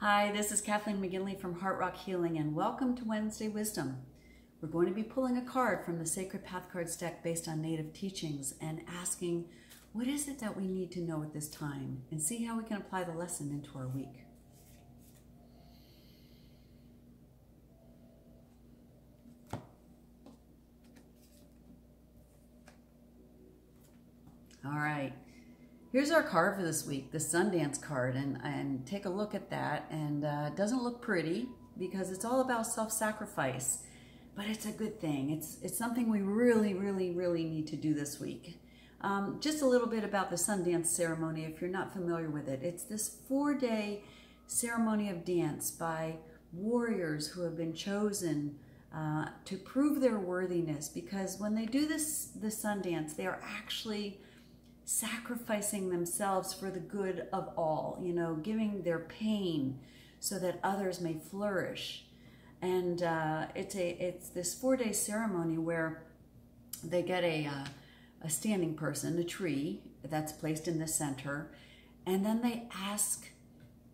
Hi, this is Kathleen McGinley from Heart Rock Healing, and welcome to Wednesday Wisdom. We're going to be pulling a card from the Sacred Path Cards deck based on Native teachings and asking, what is it that we need to know at this time? And see how we can apply the lesson into our week. All right. Here's our card for this week, the Sundance card, and, and take a look at that. And uh, it doesn't look pretty because it's all about self-sacrifice, but it's a good thing. It's, it's something we really, really, really need to do this week. Um, just a little bit about the Sundance ceremony, if you're not familiar with it. It's this four-day ceremony of dance by warriors who have been chosen uh, to prove their worthiness because when they do this, the Sundance, they are actually sacrificing themselves for the good of all, you know, giving their pain so that others may flourish. And uh, it's a it's this four day ceremony where they get a uh, a standing person, a tree that's placed in the center, and then they ask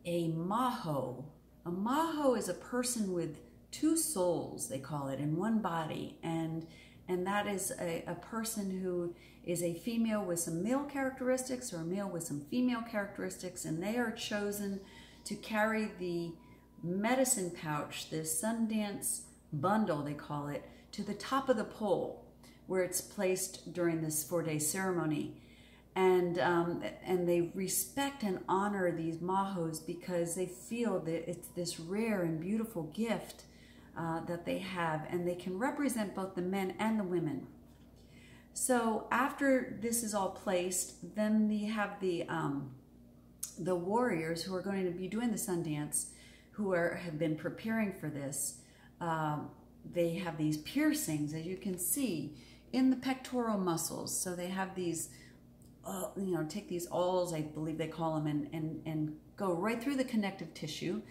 a maho. A maho is a person with two souls, they call it, in one body, and and that is a, a person who is a female with some male characteristics or a male with some female characteristics, and they are chosen to carry the medicine pouch, the Sundance bundle, they call it, to the top of the pole where it's placed during this four-day ceremony. And, um, and they respect and honor these mahos because they feel that it's this rare and beautiful gift uh, that they have, and they can represent both the men and the women. So after this is all placed, then we have the um, the warriors who are going to be doing the sun dance, who are have been preparing for this. Um, they have these piercings, as you can see, in the pectoral muscles. So they have these, uh, you know, take these awls, I believe they call them, and, and, and go right through the connective tissue.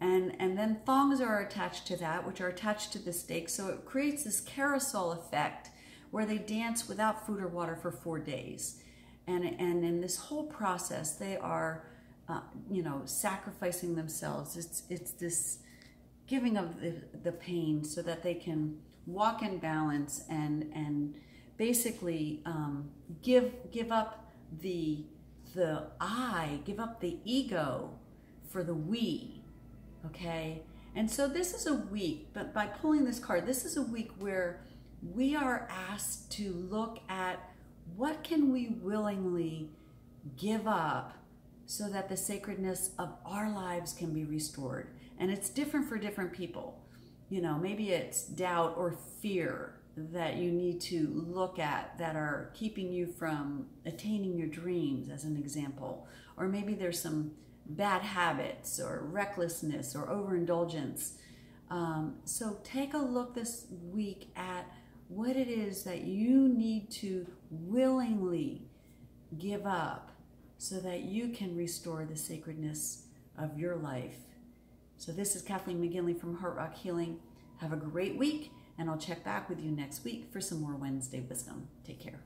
And, and then thongs are attached to that, which are attached to the stake. So it creates this carousel effect where they dance without food or water for four days. And, and in this whole process, they are, uh, you know, sacrificing themselves. It's, it's this giving of the, the pain so that they can walk in balance and, and basically um, give, give up the, the I, give up the ego for the we okay? And so this is a week, but by pulling this card, this is a week where we are asked to look at what can we willingly give up so that the sacredness of our lives can be restored. And it's different for different people. You know, maybe it's doubt or fear that you need to look at that are keeping you from attaining your dreams, as an example. Or maybe there's some bad habits or recklessness or overindulgence. Um, so take a look this week at what it is that you need to willingly give up so that you can restore the sacredness of your life. So this is Kathleen McGinley from Heart Rock Healing. Have a great week, and I'll check back with you next week for some more Wednesday wisdom. Take care.